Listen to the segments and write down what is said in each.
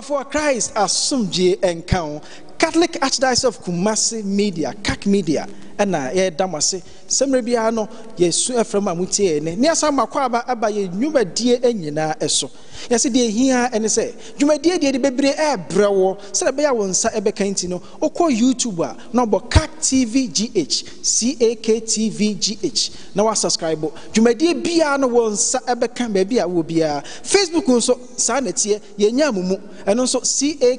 ɔdɔfoɔ christ asomdwie nka wo catholic archdiocese of kumasi media cac media ɛna yɛda mo ase. Sɛmmerɛ biara no yɛsu afrɛ mu a motie ne ne asa makɔ aba aba yɛ nnwumadie nyinaa ɛso. Yɛsɛ deɛ ɛhia ɛne sɛ dwumadie deɛ de bebree ɛɛbrɛ wɔ sɛdeɛ ɛbɛyɛ a wo nsa ɛbɛka nti no wokɔ youtube a na ɔbɔ cac tv gh cac tv gh na wasubscribe. Dwumadie biara no wɔ nsa ɛbɛka baabi a wɔ biara. Facebook nso saa na ɛteɛ yɛnya mo mu ɛno nso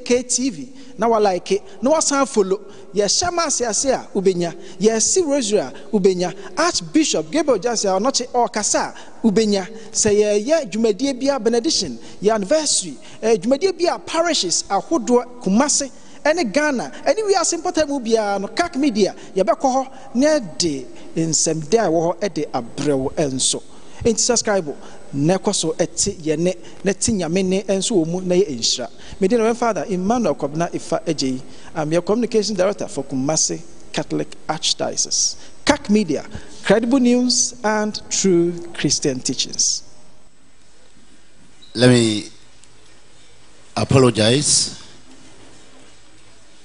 cac tv na walike na wasan follow. Yɛhyɛ ma asease a wobɛnya yɛsi rosary a wobɛnya archbishop gabriel jase a ɔnɔkye ɔkasa a wobɛnya sɛ yɛyɛ dwumadie bia benediction yɛ anniversary ɛɛ dwumadie bia parishes ahodoɔ kumase ɛne ghana ɛne wiase mpɔtam mu biara no cac media yɛbɛkɔ hɔ na ɛde nsɛmde a ɛwɔ hɔ ɛde abrɛw nso. Nti subscribe na ɛkɔ so ɛte yɛne na ɛte nyame ne wɔ mu na yɛ nhyira. Mede na father emmanuel kɔbena ifa agye yi your communication director for kumase catholic archdiocese cac media credible news and true christian teachings Let me apologize.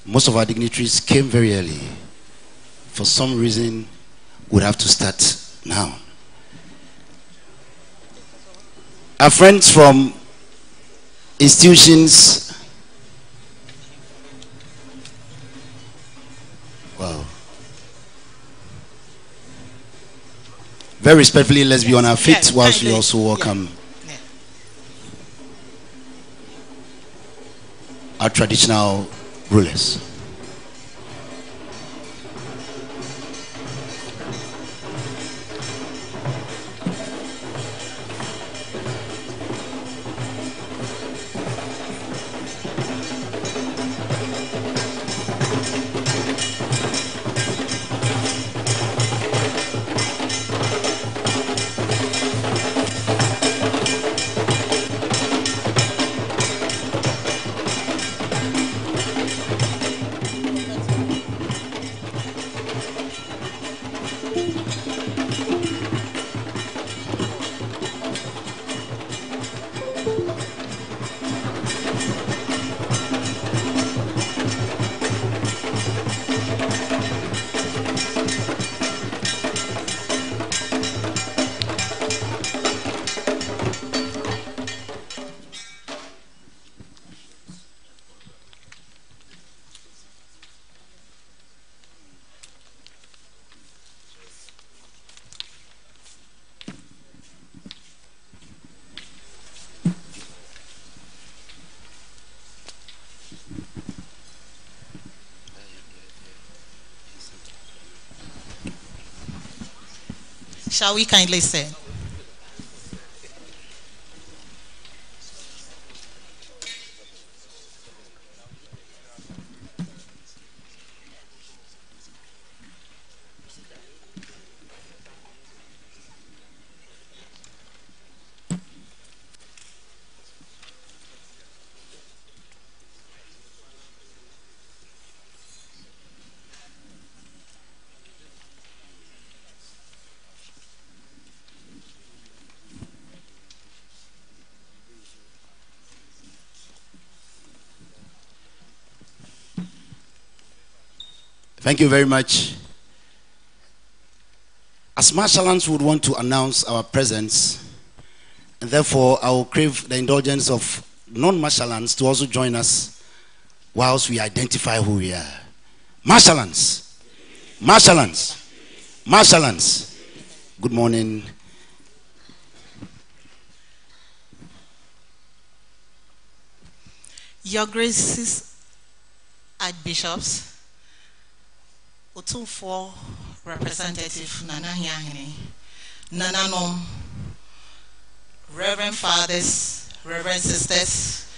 Most of our dignitaries came very early. For some reason, we'd have to start now. Our friends from institutions. Wow. Very respectfully, let's be on our feet whilst we also welcome our traditional rulers. Shall we kindly say? Thank you very much. As Marshallans would want to announce our presence, and therefore I will crave the indulgence of non-Marshallans to also join us whilst we identify who we are. Marshallans, Marshallans, Marshallans. Good morning. Your Graces, Archbishops, Otumfo Representative Nana Nyahene, Nananom, Reverend Fathers, Reverend Sisters,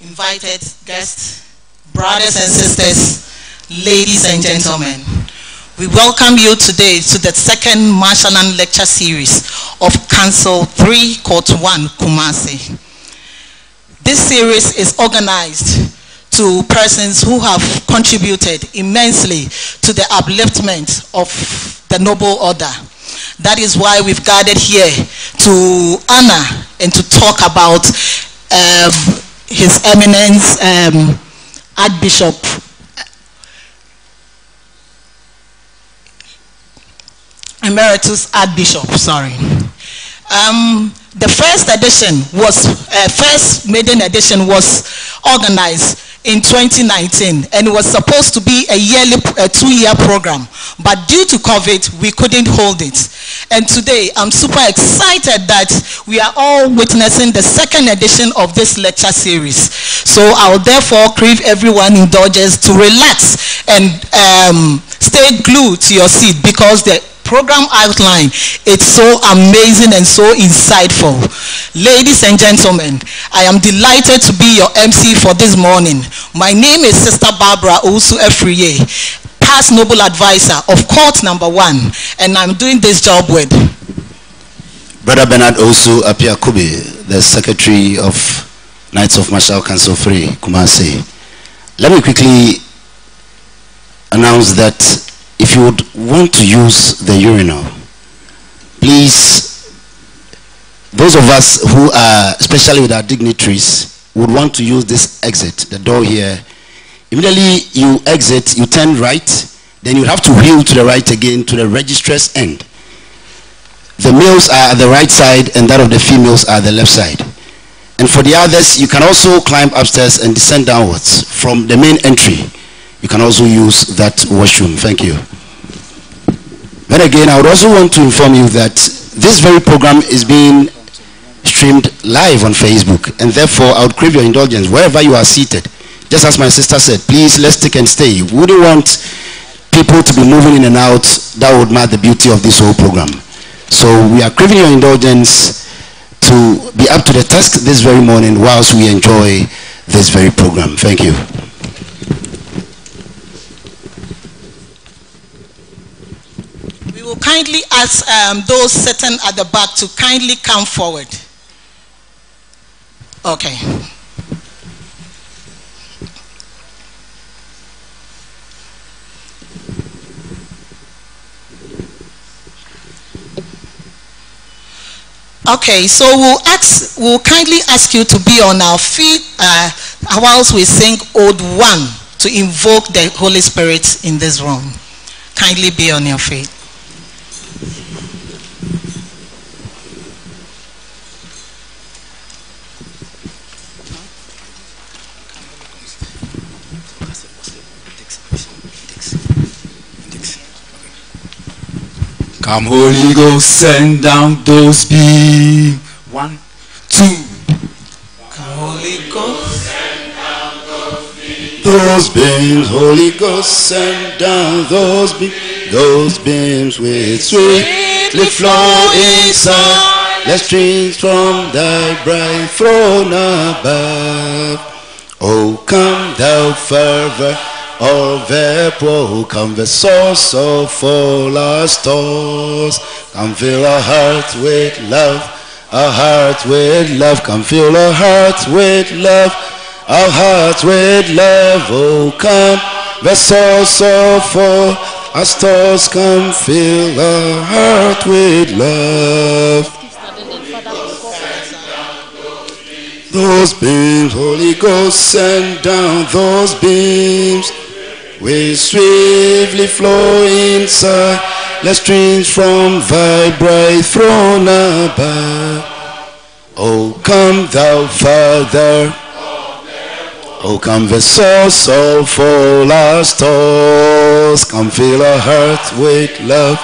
invited guests, brothers and sisters, ladies and gentlemen. We welcome you today to the second Marshallan Lecture Series of Council 3, Court 1, Kumasi. This series is organized to persons who have contributed immensely to the upliftment of the noble order. That is why we've gathered here to honor and to talk about um, His Eminence um, Archbishop Emeritus Archbishop, sorry. Um, the first edition was, uh, first maiden edition was organized in 2019 and it was supposed to be a yearly, a two-year program. But due to COVID, we couldn't hold it. And today, I'm super excited that we are all witnessing the second edition of this lecture series. So I'll therefore crave everyone indulges to relax and um, stay glued to your seat because the program outline. It's so amazing and so insightful. Ladies and gentlemen i am delighted to be your mc for this morning. My name is sister barbara owusu efriye past noble advisor of court number one and i'm doing this job with Brother Bernard Osu Apiakubi, the Secretary of Knights of Marshall Council 3, Kumasi. Let me quickly announce that if you would want to use the urinal, please, those of us who are, especially with our dignitaries, would want to use this exit, the door here. Immediately you exit, you turn right, then you have to wheel to the right again to the registrar's end. The males are at the right side and that of the females are the left side. And for the others, you can also climb upstairs and descend downwards from the main entry. You can also use that washroom. Thank you. Then again, I would also want to inform you that this very program is being streamed live on Facebook, and therefore I would crave your indulgence wherever you are seated. Just as my sister said, please let's take and stay. We wouldn't want people to be moving in and out. That would mar the beauty of this whole program. So we are craving your indulgence to be up to the task this very morning whilst we enjoy this very program. Thank you. we will kindly ask um, those sitting at the back to kindly come forward okay Okay, so we'll ask, we'll kindly ask you to be on our feet uh, whilst we sing Ode 1 to invoke the Holy Spirit in this room. Kindly be on your feet. Come Holy Ghost, send down those beams. One, two. Come Holy Ghost. Send down those beams, Holy Ghost, send down those beams, those beams with sweetly flow inside. Let streams from thy bright throne above. Oh, come thou fervor of vapor, come the source of all our stores. Come fill our hearts with love, our hearts with love. Come fill our hearts with love, our hearts with love. Oh, come the source of all our stores. Come fill our heart with love. Those beams, Holy Ghost, send down those beams. We swiftly flow inside. Let streams from thy bright throne above. Oh, come thou Father. Oh, come the source of all our stores. Come fill our hearts with love.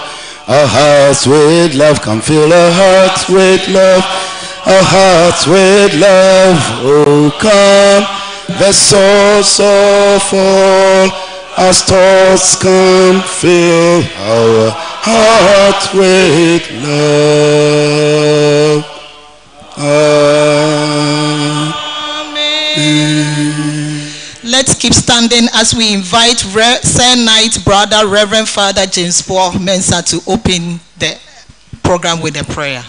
Our hearts with love. Come fill our hearts with love our hearts with love. Oh, come, the source of all our thoughts come fill our hearts with love. Amen. Let's keep standing as we invite Re- Sir Knight Brother Reverend Father James Paul Mensah to open the program with a prayer.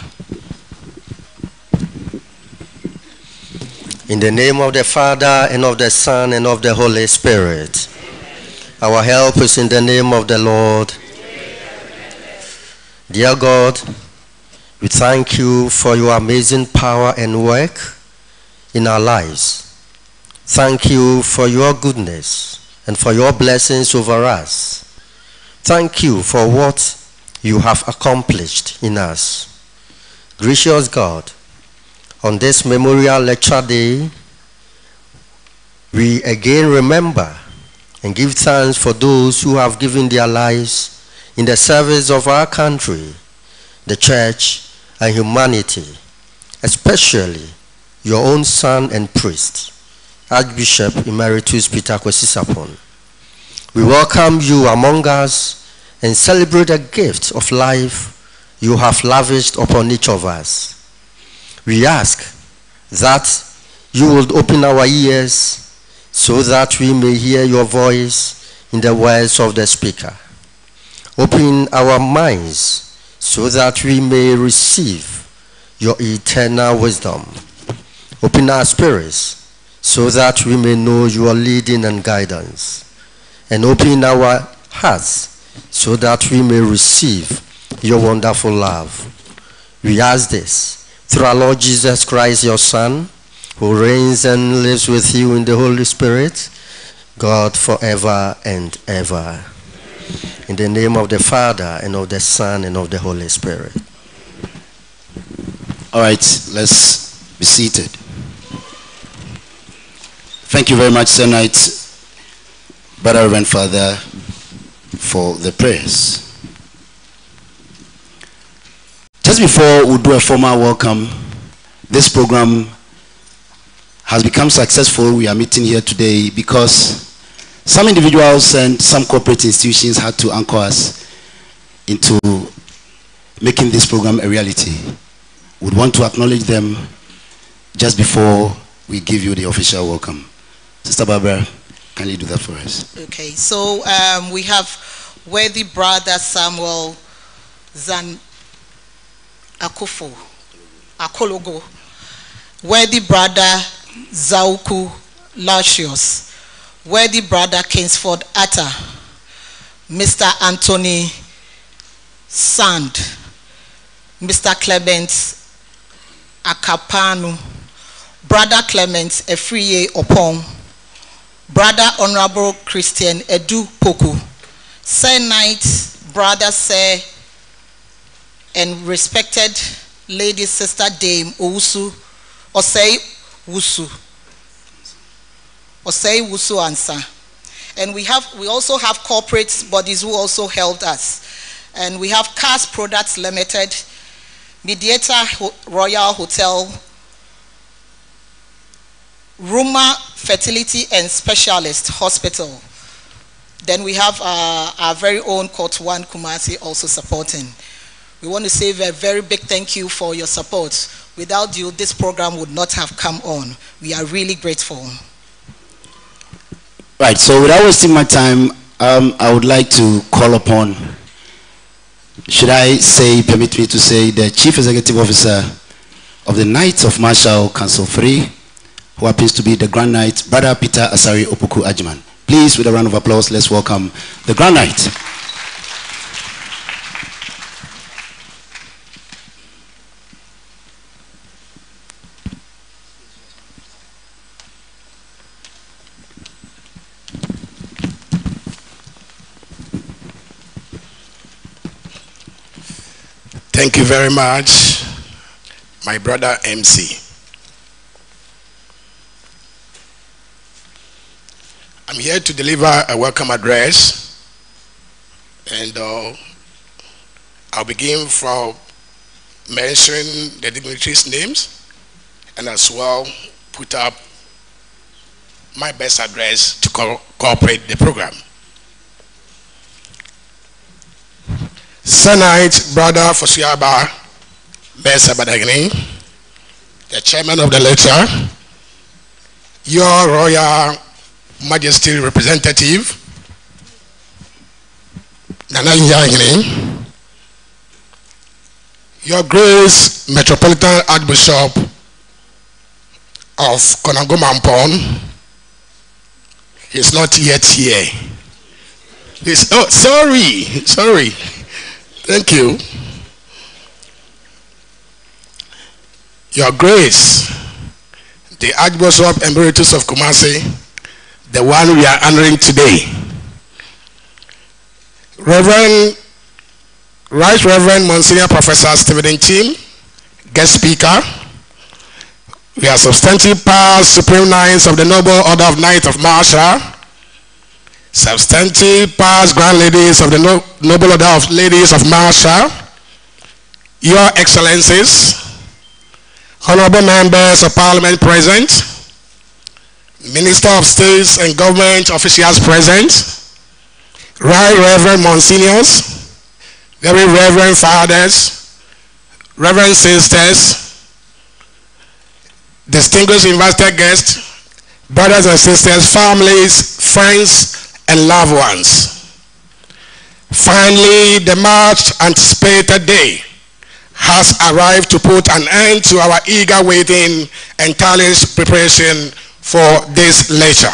In the name of the Father, and of the Son, and of the Holy Spirit. Our help is in the name of the Lord. Dear God, we thank you for your amazing power and work in our lives. Thank you for your goodness and for your blessings over us. Thank you for what you have accomplished in us. Gracious God, on this Memorial Lecture Day, we again remember and give thanks for those who have given their lives in the service of our country, the church, and humanity, especially your own son and priest, Archbishop Emeritus Peter Kwesi Sarpong. We welcome you among us and celebrate the gift of life you have lavished upon each of us. We ask that you will open our ears so that we may hear your voice in the words of the speaker. Open our minds so that we may receive your eternal wisdom. Open our spirits so that we may know your leading and guidance. And open our hearts so that we may receive your wonderful love. We ask this through our Lord Jesus Christ, your Son, who reigns and lives with you in the Holy Spirit, God forever and ever. In the name of the Father, and of the Son, and of the Holy Spirit. All right, let's be seated. Thank you very much, Senate, Brother Reverend Father, for the prayers. Just before we do a formal welcome, this program has become successful. We are meeting here today because some individuals and some corporate institutions had to anchor us into making this program a reality. Would want to acknowledge them just before we give you the official welcome. Sister Barbara, can you do that for us? Okay, so um, we have worthy brother Samuel Zan Akufo Akologo, worthy brother Zauku Lacius, worthy brother Kingsford Atta, Mr. Anthony Sand, Mr. Clement Akapanu, brother Clement Efriye Opong, brother Honorable Christian Edu Poku, Sir Knight, brother Sir, and respected lady sister Dame Owusu, Osei Wusu, Osei Wusu Ansa. And we have we also have corporate bodies who also helped us. And we have Cast Products Limited, Mediator Royal Hotel, Ruma Fertility and Specialist Hospital. Then we have uh, our very own Court One Kumasi also supporting. We want to say a very big thank you for your support. Without you, this program would not have come on. We are really grateful. Right, so without wasting my time, um, I would like to call upon, should I say, permit me to say, the Chief Executive Officer of the Knights of Marshall Council 3, who happens to be the Grand Knight, Brother Peter Asari Opoku Agyeman. Please, with a round of applause, let's welcome the Grand Knight. Thank you very much, my brother MC. I'm here to deliver a welcome address, and uh, I'll begin from mentioning the dignitaries' names, and as well put up my best address to co- cooperate the program. Senate brother Fosiaba Besa Badagini, the chairman of the lecture, your royal majesty representative, Nana Nyangini, your grace metropolitan archbishop of Konagomampon, he's not yet here. He's, oh, sorry, sorry. Thank you. Your Grace, the Archbishop Emeritus of Kumasi, the one we are honoring today. Reverend, Right Reverend Monsignor Professor Stephen Team, guest speaker. We are substantive past supreme knights of the Noble Order of Knights of Marshall, substantive past grand ladies of the no- Noble Order of Ladies of Marshall, Your Excellencies, honorable members of Parliament present, Minister of States and government officials present, Right Reverend Monsignors, very Reverend Fathers, Reverend Sisters, distinguished invited guests, brothers and sisters, families, friends, and loved ones. Finally, the much anticipated day has arrived to put an end to our eager waiting and tireless preparation for this lecture.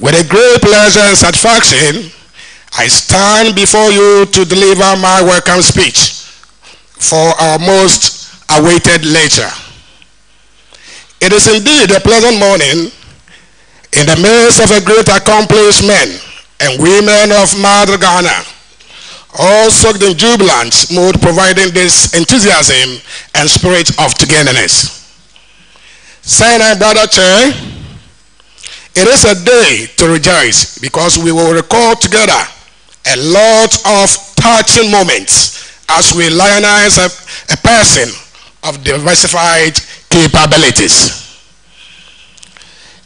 With a great pleasure and satisfaction, I stand before you to deliver my welcome speech for our most awaited lecture. It is indeed a pleasant morning in the midst of a great accomplishment, and women of Mother Ghana, all soaked in jubilant mood, providing this enthusiasm and spirit of togetherness. Saying, I Brother Chair, it is a day to rejoice because we will recall together a lot of touching moments as we lionize a, a person of diversified capabilities.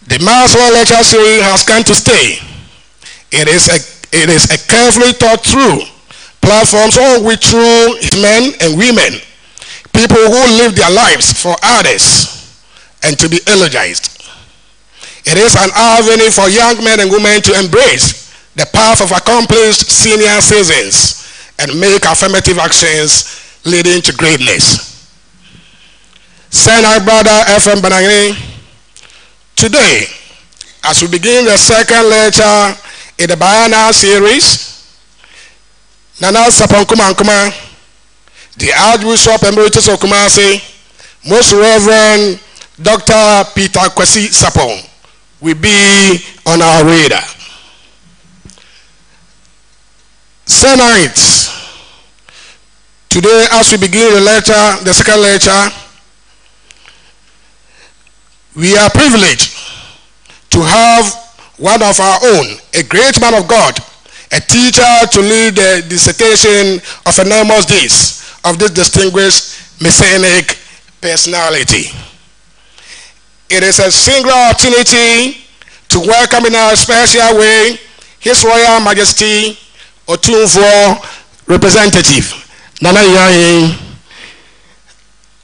The Maxwell Lecture Series has come to stay. It is a, it is a carefully thought through platforms on which true men and women, people who live their lives for others and to be eulogized. It is an avenue for young men and women to embrace the path of accomplished senior citizens and make affirmative actions leading to greatness. Send our brother F.M. Banangini today as we begin the second lecture in the Bayana series. Nana Sapankuma Nkuma, the Archbishop Emeritus of Kumasi, Most Reverend Dr. Peter Kwesi Sarpong will be on our radar. Senate, today as we begin the lecture, the second lecture, we are privileged to have one of our own, a great man of God, a teacher to lead the dissertation of enormous days of this distinguished Messianic personality. It is a singular opportunity to welcome in a special way His Royal Majesty Otumfo representative Nana Yayin.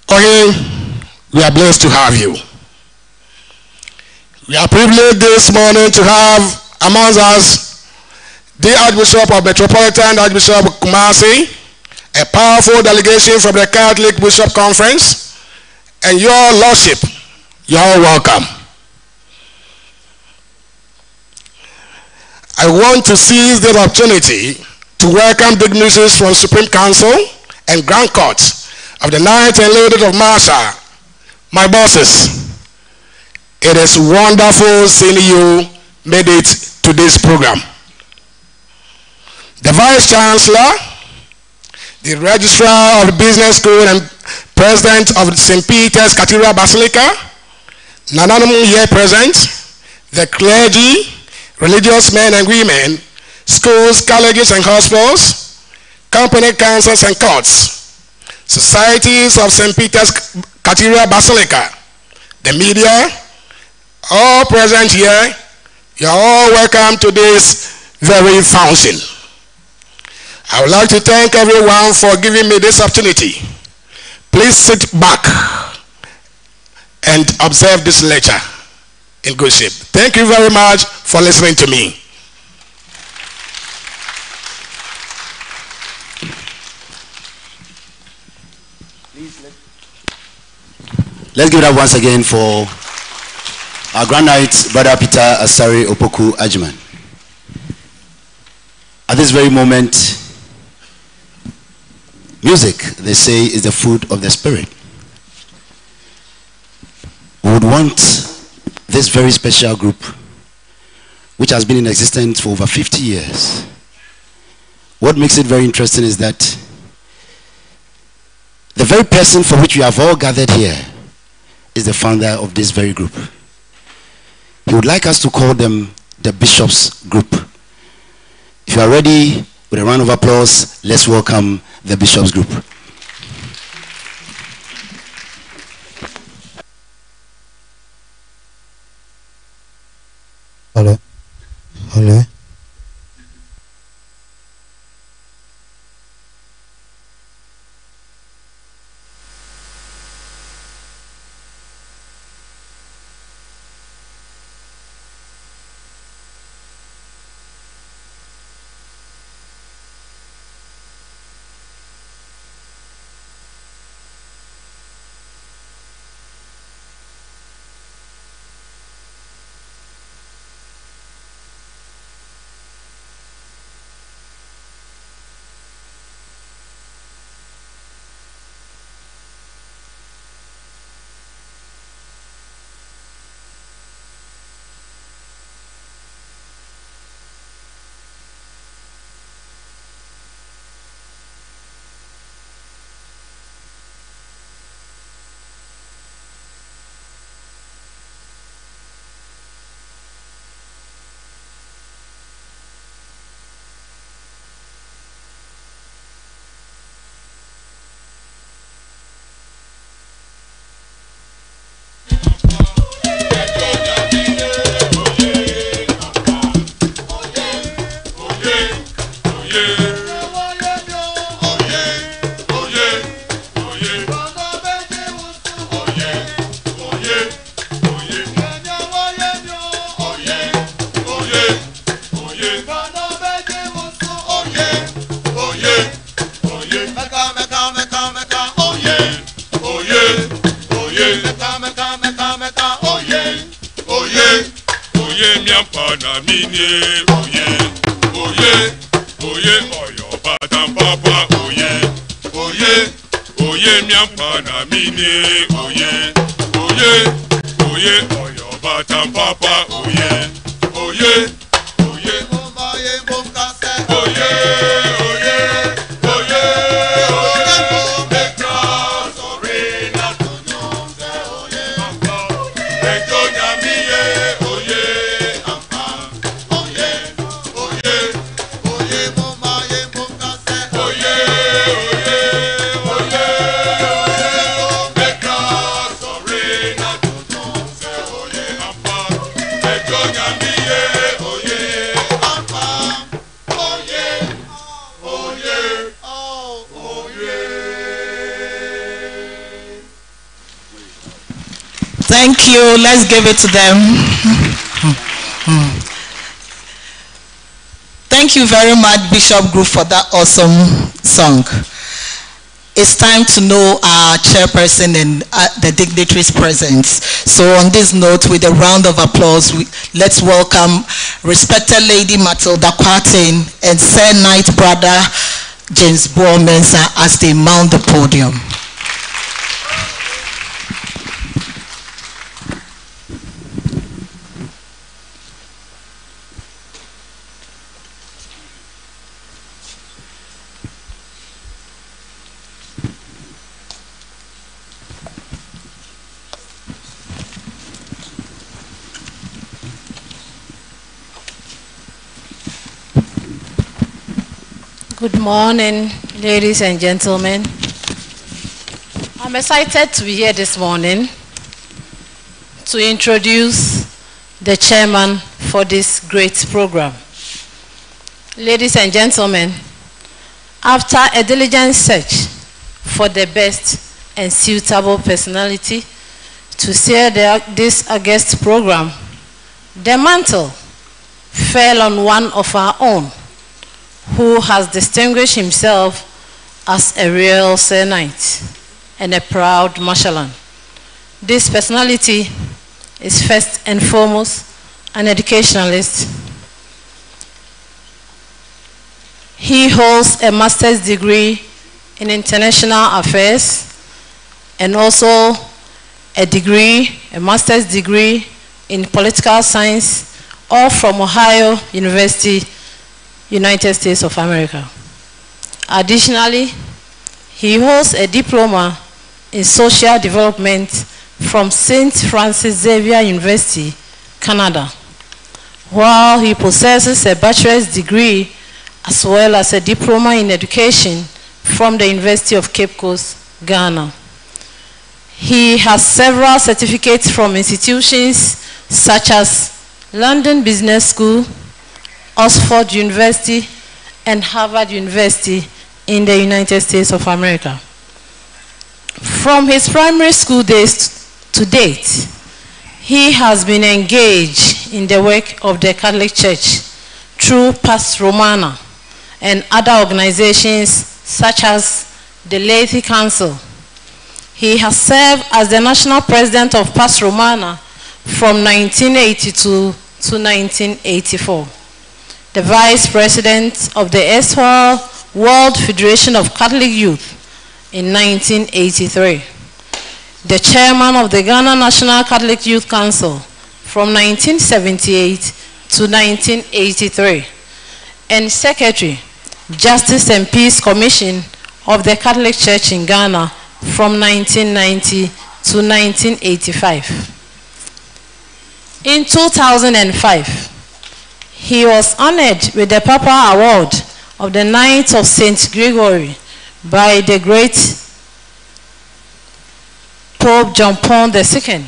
Ohin, we are blessed to have you. We are privileged this morning to have amongst us the Archbishop of Metropolitan Archbishop Kumasi, a powerful delegation from the Catholic Bishop Conference, and your Lordship. You're welcome. I want to seize this opportunity to welcome dignitaries from Supreme Council and Grand Court of the Knights and Ladies of Marshall, my bosses. It is wonderful seeing you made it to this program. The Vice Chancellor, the Registrar of the Business School and President of St. Peter's Cathedral Basilica, Nananom here present, the clergy, religious men and women, schools, colleges and hospitals, company councils and courts, societies of St. Peter's Cathedral Basilica, the media, all present here, you're all welcome to this very function. I would like to thank everyone for giving me this opportunity. Please sit back and observe this lecture in good shape. Thank you very much for listening to me. Let's give it up once again for our Grand Brother Peter Asari Opoku Agyeman. At this very moment, music, they say, is the food of the spirit. we would want this very special group, which has been in existence for over 50 years. What makes it very interesting is that the very person for which we have all gathered here is the founder of this very group. He would like us to call them the Bishops Group. If you are ready, with a round of applause, let's welcome the Bishops Group. Hello. Hello. Thank to them. Thank you very much, Bishop Group, for that awesome song. It's time to know our chairperson and uh, the dignitaries present. So on this note, with a round of applause, we, let's welcome respected Lady Matilda Quartin and Sir Knight Brother James Boer Mensah as they mount the podium. Good morning, ladies and gentlemen. I'm excited to be here this morning to introduce the chairman for this great program. Ladies and gentlemen, after a diligent search for the best and suitable personality to steer the, this August program, the mantle fell on one of our own who has distinguished himself as a real Knight and a proud Marshallan. This personality is first and foremost an educationalist. He holds a master's degree in international affairs and also a degree, a master's degree in political science, all from Ohio University, United States of America. Additionally, he holds a diploma in social development from St. Francis Xavier University, Canada, while he possesses a bachelor's degree as well as a diploma in education from the University of Cape Coast, Ghana. He has several certificates from institutions such as London Business School, Oxford University, and Harvard University in the United States of America. From his primary school days to date, he has been engaged in the work of the Catholic Church through Pax Romana and other organizations such as the Laity Council. He has served as the national president of Pax Romana from 1982 to 1984, the vice president of the erstwhile World Federation of Catholic Youth in 1983, the chairman of the Ghana National Catholic Youth Council from 1978 to 1983, and secretary, Justice and Peace Commission of the Catholic Church in Ghana from 1990 to 1985. In 2005, he was honored with the Papal Award of the Knight of St. Gregory by the great Pope John Paul II.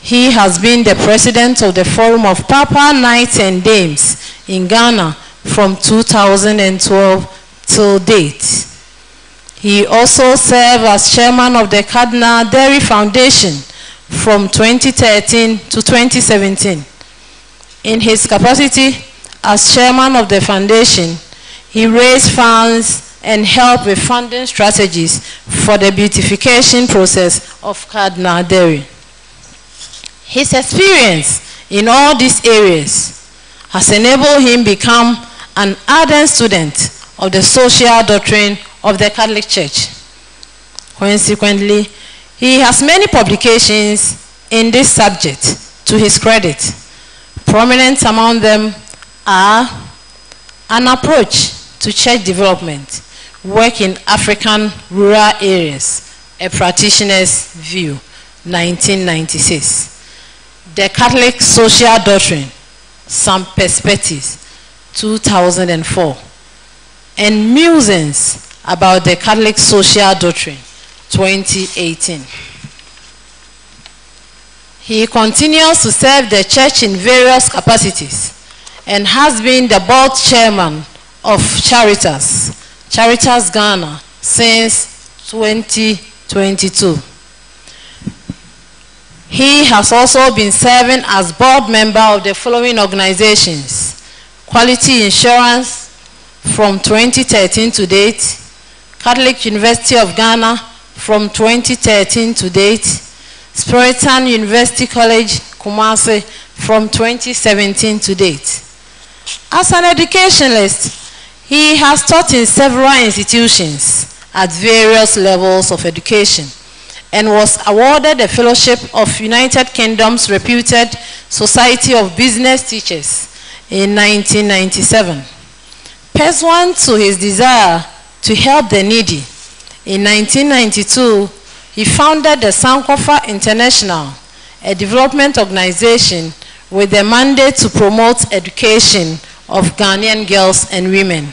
He has been the president of the Forum of Papal Knights and Dames in Ghana from 2012 till date. He also served as chairman of the Cardinal Dery Foundation from 2013 to 2017. In his capacity as chairman of the foundation, he raised funds and helped with funding strategies for the beautification process of Cardinal Dery. His experience in all these areas has enabled him become an ardent student of the social doctrine of the Catholic Church. Consequently, he has many publications in this subject to his credit. Prominent among them are An Approach to Church Development, Work in African Rural Areas, A Practitioner's View, 1996. The Catholic Social Doctrine, Some Perspectives, 2004. And Musings about the Catholic Social Doctrine, 2018. He continues to serve the church in various capacities and has been the board chairman of Caritas, Caritas Ghana, since 2022. He has also been serving as board member of the following organizations. Quality Insurance from 2013 to date, Catholic University of Ghana from 2013 to date, Spiritan University College, Kumasi from 2017 to date. As an educationalist, he has taught in several institutions at various levels of education and was awarded a fellowship of United Kingdom's reputed Society of Business Teachers in 1997. Pursuant to his desire to help the needy, in 1992, he founded the Sankofa International, a development organization with the mandate to promote education of Ghanaian girls and women.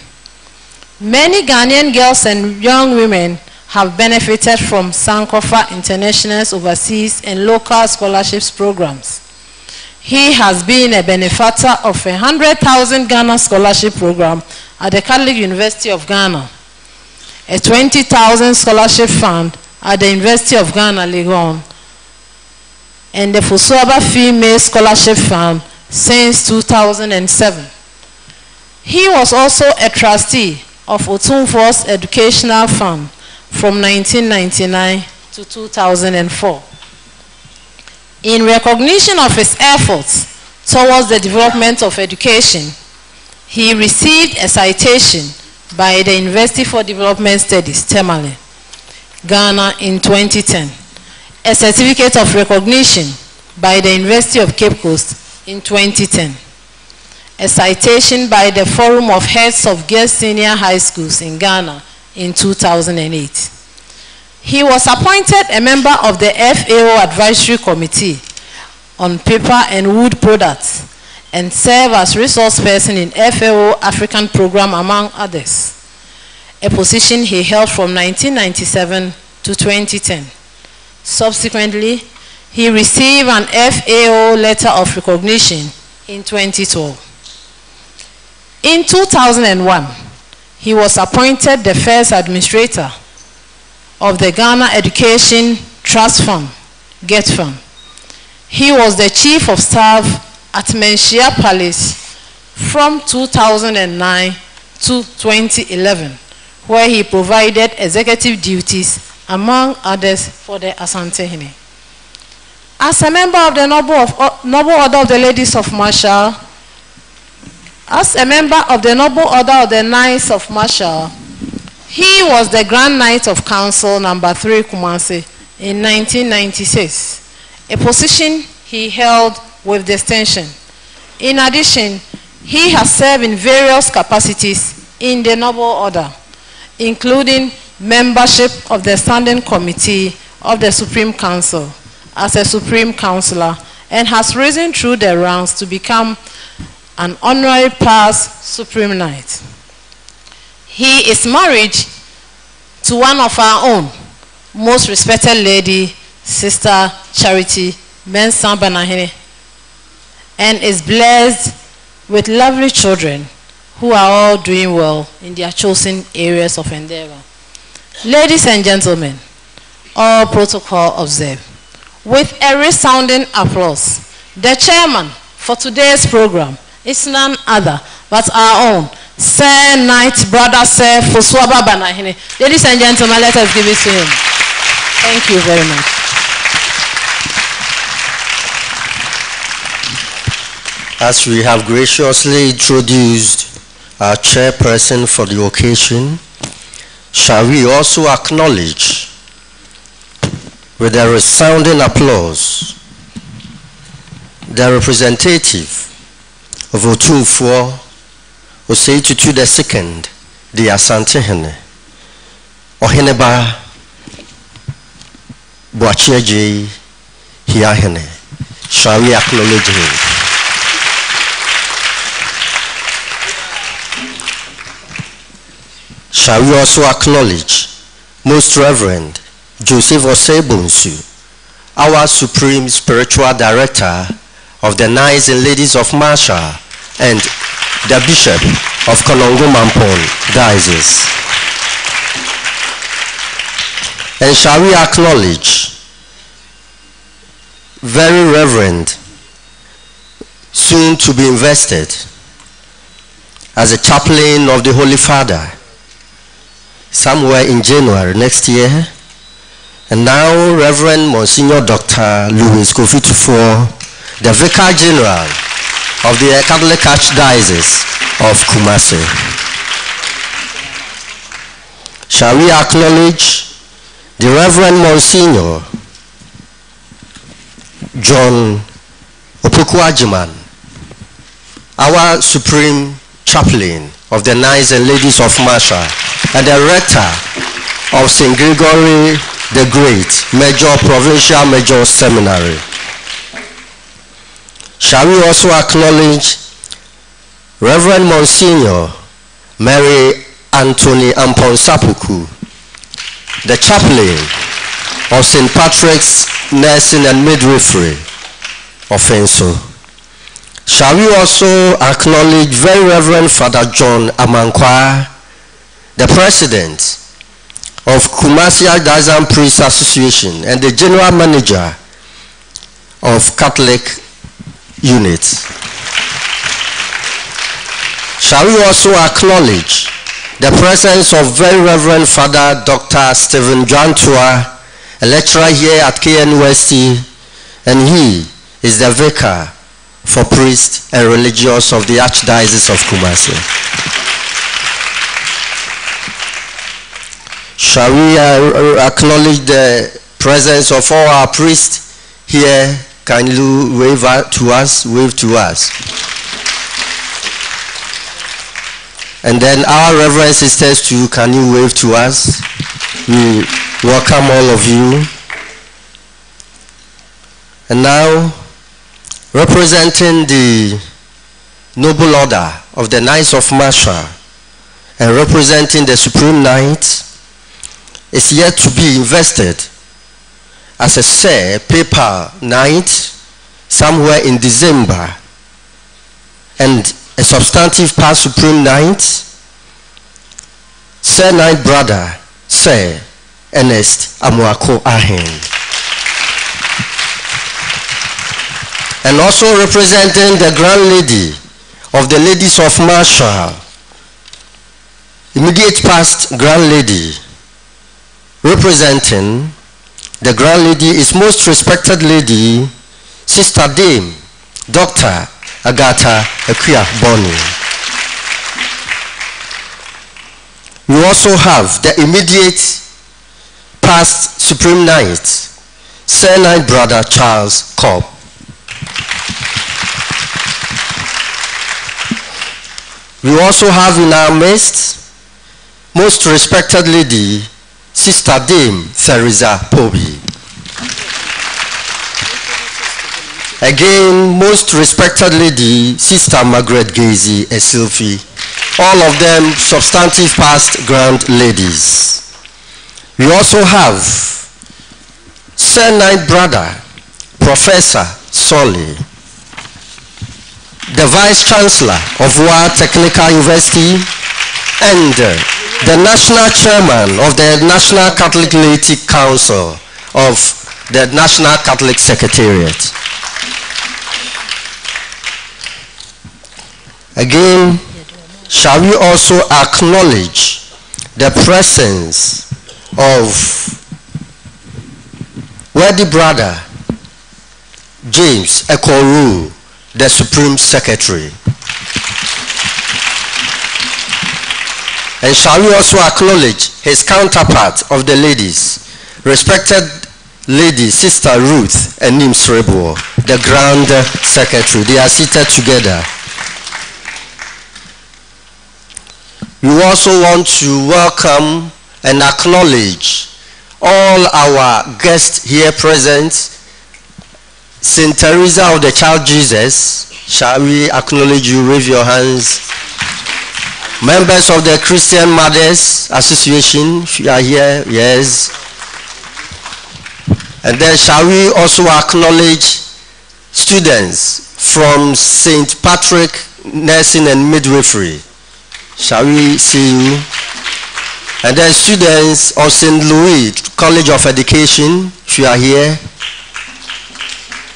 Many Ghanaian girls and young women have benefited from Sankofa International's overseas and local scholarships programs. He has been a benefactor of a 100,000 Ghana scholarship program at the Catholic University of Ghana, a 20,000 scholarship fund at the University of Ghana, Legon, and the Fusuaba Female Scholarship Fund since 2007. He was also a trustee of Otumfo's Educational Fund from 1999 to 2004. In recognition of his efforts towards the development of education, he received a citation by the University for Development Studies, Tamale, Ghana in 2010, a certificate of recognition by the University of Cape Coast in 2010, a citation by the Forum of Heads of Girls Senior High Schools in Ghana in 2008. He was appointed a member of the FAO Advisory Committee on Paper and Wood Products and served as resource person in FAO African Program among others, a position he held from 1997 to 2010. Subsequently, he received an FAO letter of recognition in 2012. In 2001, he was appointed the first administrator of the Ghana Education Trust Fund, GET Fund. He was the chief of staff at Manhyia Palace from 2009 to 2011, where he provided executive duties, among others, for the Asante Hene. As a member of the Noble, of, uh, Noble Order of the Ladies of Marshall, as a member of the Noble Order of the Knights of Marshall, he was the Grand Knight of Council number 3 Kumasi in 1996, a position he held with distinction. In addition, he has served in various capacities in the Noble Order, including membership of the Standing Committee of the Supreme Council as a Supreme Counselor and has risen through the ranks to become an honorary past Supreme Knight. He is married to one of our own most respected lady, Sister Charity Mensah Banahene, and is blessed with lovely children who are all doing well in their chosen areas of endeavor. Ladies and gentlemen, all protocol observed. With a resounding applause, the chairman for today's program is none other but our own Sir Knight Brother Sir Foswaba Banahene. Ladies and gentlemen, let us give it to him. Thank you very much. As we have graciously introduced our chairperson for the occasion, shall we also acknowledge with a resounding applause the representative of Otumfuo Osei Tutu the second, the Asante Hene, Oheneba Boachiaje Hiahene. Shall we acknowledge him? Shall we also acknowledge Most Reverend Joseph Osei-Bonsu, our Supreme Spiritual Director of the Knights and Ladies of Marshall and the Bishop of Konongo Mampong Diocese. And shall we acknowledge very Reverend, soon to be invested as a chaplain of the Holy Father somewhere in January next year. And now Reverend Monsignor Dr. Louis Kofi Tufo, the Vicar General of the Catholic Archdiocese of Kumasi. Shall we acknowledge the Reverend Monsignor John Opoku Agyeman, our Supreme Chaplain of the Knights and Ladies of Marshall, and the Rector of St. Gregory the Great, Major Provincial Major Seminary. Shall we also acknowledge Reverend Monsignor Mary Anthony Amponsapuku, the chaplain of St. Patrick's Nursing and Midwifery Offinso. Shall we also acknowledge Very Reverend Father John Amankwa, the President of Kumasi Dazan Priest Association and the General Manager of Catholic Units. Shall we also acknowledge the presence of Very Reverend Father Dr. Stephen Jantua, a lecturer here at KNUST, and he is the vicar for priests and religious of the Archdiocese of Kumasi. Shall we uh, acknowledge the presence of all our priests here, can you wave to us? Wave to us. And then our Reverend sisters too, can you wave to us? We welcome all of you. And now, representing the noble order of the Knights of Marshall and representing the Supreme Knight is yet to be invested as a Sir Papal Knight somewhere in December and a substantive past Supreme Knight, Sir Knight Brother, Sir Ernest Amuako Ahen. And also representing the Grand Lady of the Ladies of Marshall, immediate past Grand Lady, representing the Grand Lady is most respected lady, Sister Dame, Dr. Agatha Akuya Boni. We also have the immediate past Supreme Knight, Sir Knight Brother Charles Cobb. We also have in our midst most respected lady, Sister Dame Theresa Poby. Again, most respected lady, Sister Margaret Gazy Esilfi. All of them substantive past grand ladies. We also have Sir Knight Brother, Professor Solly, the Vice Chancellor of Wa Technical University, and uh, the National Chairman of the National Catholic Laity Council of the National Catholic Secretariat. Again, shall we also acknowledge the presence of worthy brother James Ekoru, the Supreme Secretary. And shall we also acknowledge his counterpart of the ladies, respected lady Sister Ruth and Enim Srebo, the Grand Secretary. They are seated together. We also want to welcome and acknowledge all our guests here present. Saint Teresa of the Child Jesus, shall we acknowledge you? Wave your hands. Members of the Christian Mothers Association, if you are here, yes. And then shall we also acknowledge students from St. Patrick Nursing and Midwifery? Shall we see you? And then students of St. Louis College of Education, if you are here.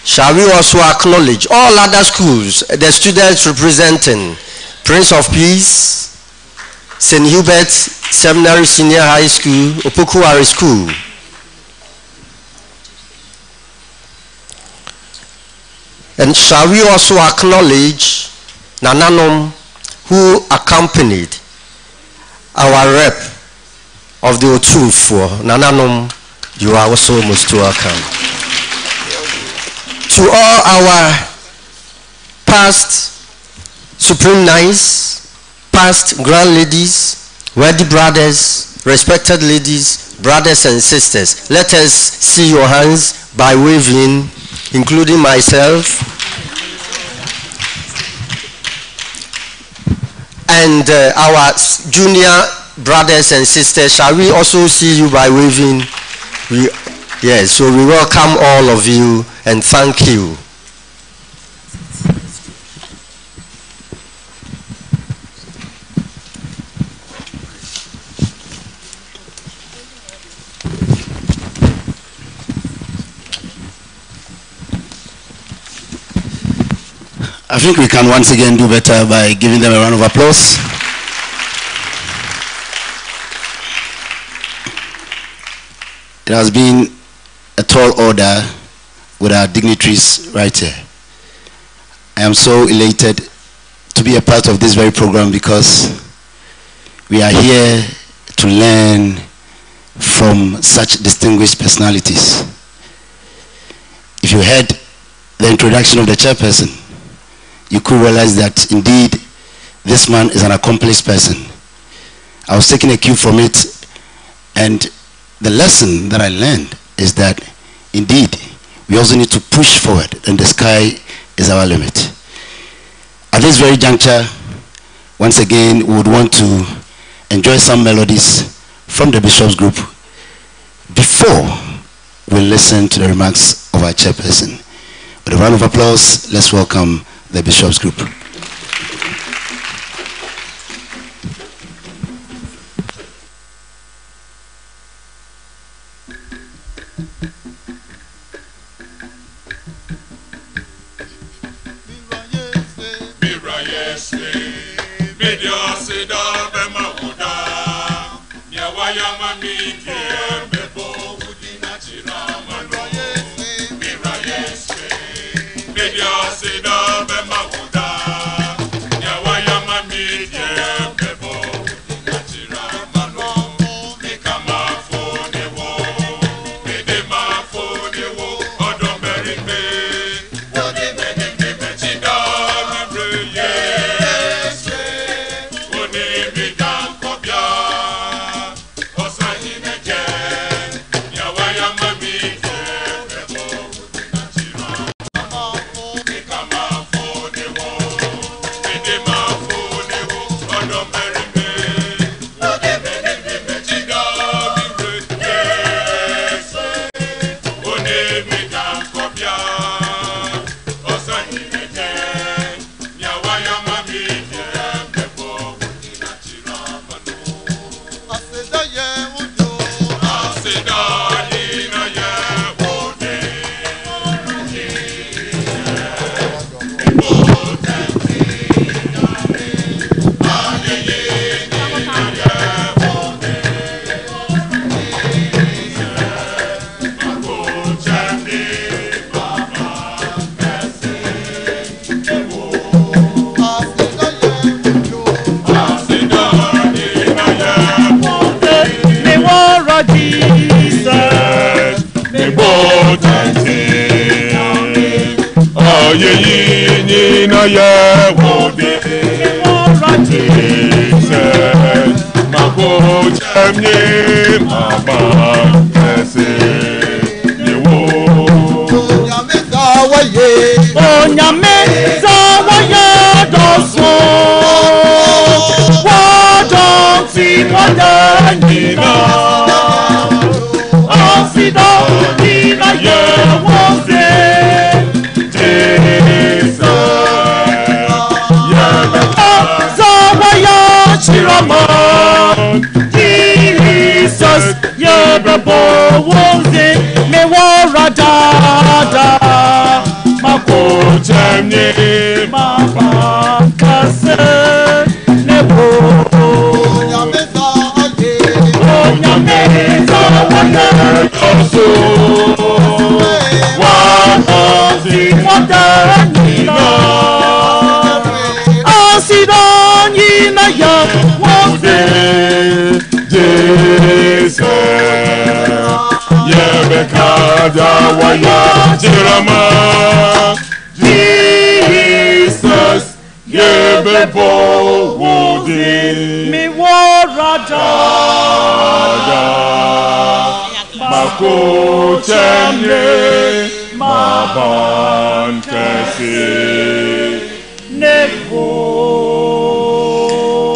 Shall we also acknowledge all other schools, the students representing Prince of Peace, St. Hubert Seminary Senior High School, Opoku Ware School. And shall we also acknowledge Nananom who accompanied our rep of the Otumfuo Nananom, you are also most welcome. To all our past Supreme Knights, past grand ladies, worthy brothers, respected ladies, brothers and sisters, let us see your hands by waving, including myself. And uh, our junior brothers and sisters, shall we also see you by waving? We, yes, so we welcome all of you and thank you. I think we can once again do better by giving them a round of applause. It has been a tall order with our dignitaries right here. I am so elated to be a part of this very program because we are here to learn from such distinguished personalities. If you heard the introduction of the chairperson, you could realize that indeed this man is an accomplished person. I was taking a cue from it, and the lesson that I learned is that indeed we also need to push forward, and the sky is our limit. At this very juncture, once again, we would want to enjoy some melodies from the Bishop's Group before we listen to the remarks of our chairperson. With a round of applause, let's welcome the Bishop's Group.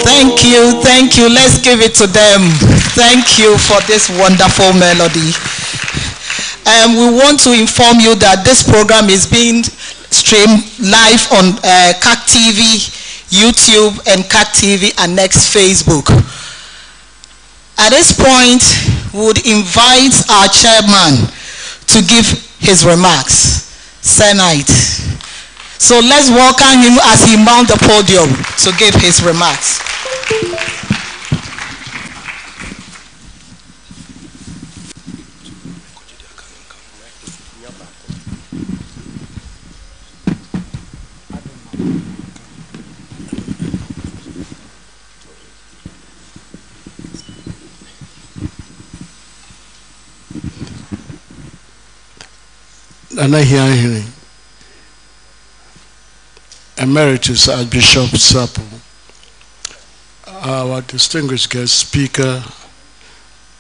Thank you, thank you. Let's give it to them. Thank you for this wonderful melody. Um, we want to inform you that this program is being streamed live on uh, CAK TV, YouTube, and CAK TV and next Facebook. At this point, we would invite our chairman to give his remarks. Senate. So let's welcome him as he mount the podium to give his remarks. Nana Hiahene, Emeritus Archbishop Sarpong, our distinguished guest speaker,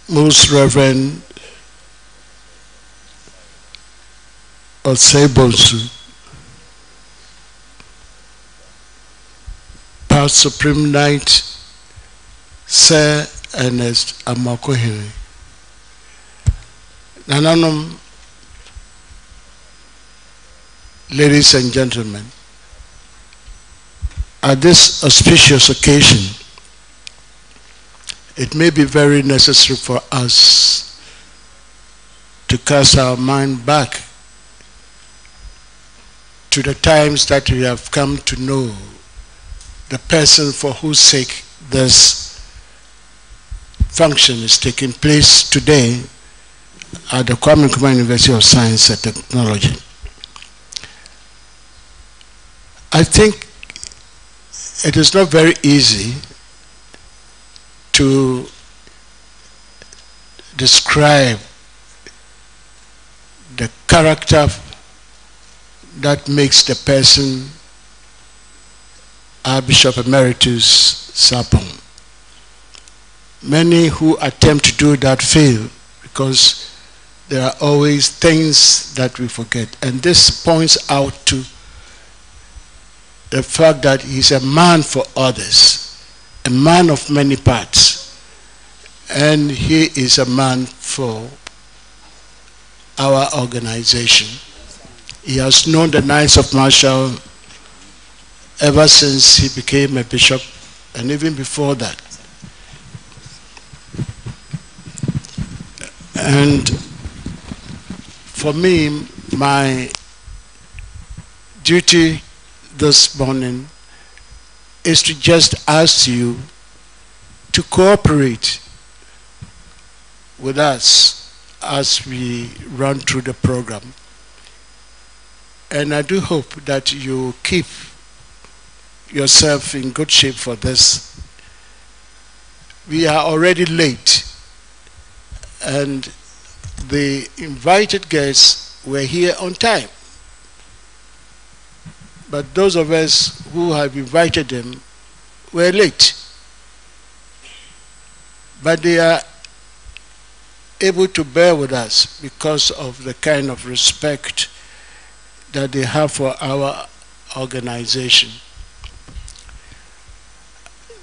Most Reverend Osei-Bonsu, Past Supreme Knight Sir Ernest Amakohene. Nananom, ladies and gentlemen, at this auspicious occasion, it may be very necessary for us to cast our mind back to the times that we have come to know the person for whose sake this function is taking place today at the Kwame Nkrumah University of Science and Technology. I think it is not very easy to describe the character that makes the person Archbishop Emeritus Sarpong. Many who attempt to do that fail because there are always things that we forget. And this points out to the fact that he's a man for others, a man of many parts. And he is a man for our organization. He has known the Knights of Marshall ever since he became a bishop and even before that. And for me, my duty this morning is to just ask you to cooperate with us as we run through the program. And I do hope that you keep yourself in good shape for this. We are already late, and the invited guests were here on time. But those of us who have invited them were late. But they are able to bear with us because of the kind of respect that they have for our organization.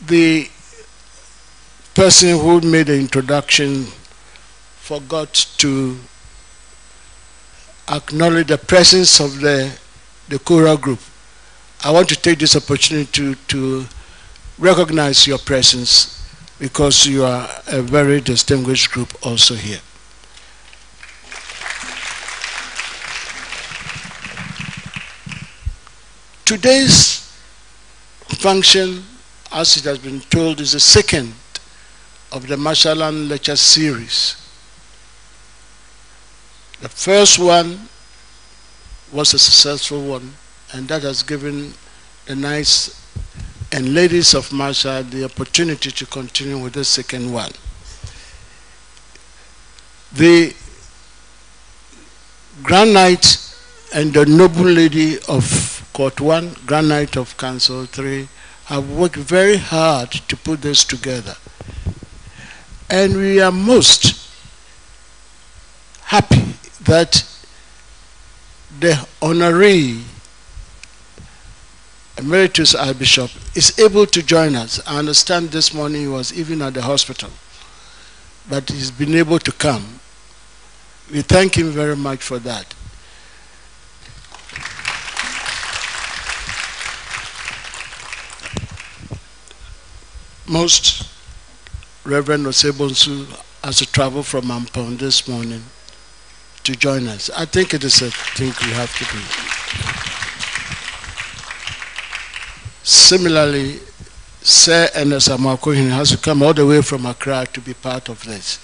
The person who made the introduction forgot to acknowledge the presence of the, the choral group. I want to take this opportunity to, to recognize your presence because you are a very distinguished group also here. Today's function, as it has been told, is the second of the Marshallan lecture series. The first one was a successful one, and that has given the nice and ladies of Marshall the opportunity to continue with the second one. The Grand Knight and the Noble Lady of Court 1, Grand Knight of Council 3, have worked very hard to put this together. And we are most happy that the honoree Emeritus Archbishop is able to join us. I understand this morning he was even at the hospital, but he's been able to come. We thank him very much for that. Most Reverend Osei-Bonsu has to travel from Ampon this morning to join us. I think it is a thing we have to do. Similarly, Sir Ernest Amakohin has to come all the way from Accra to be part of this.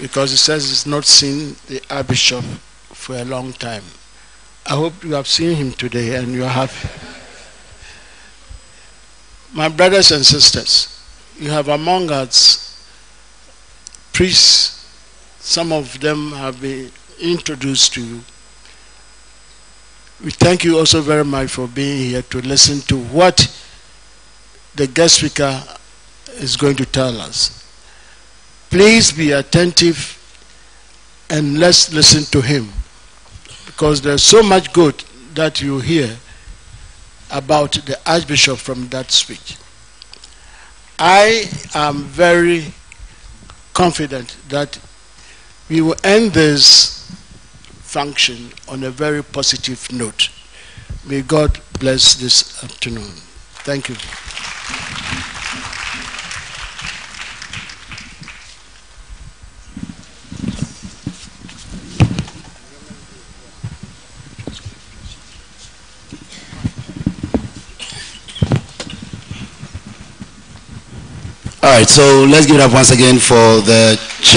Because he says he's not seen the Archbishop for a long time. I hope you have seen him today and you are happy. My brothers and sisters, you have among us priests Some of them have been introduced to you. We thank you also very much for being here to listen to what the guest speaker is going to tell us. Please be attentive and let's listen to him because there's so much good that you hear about the Archbishop from that speech. I am very confident that we will end this function on a very positive note. May God bless this afternoon. Thank you. All right, so let's give it up once again for the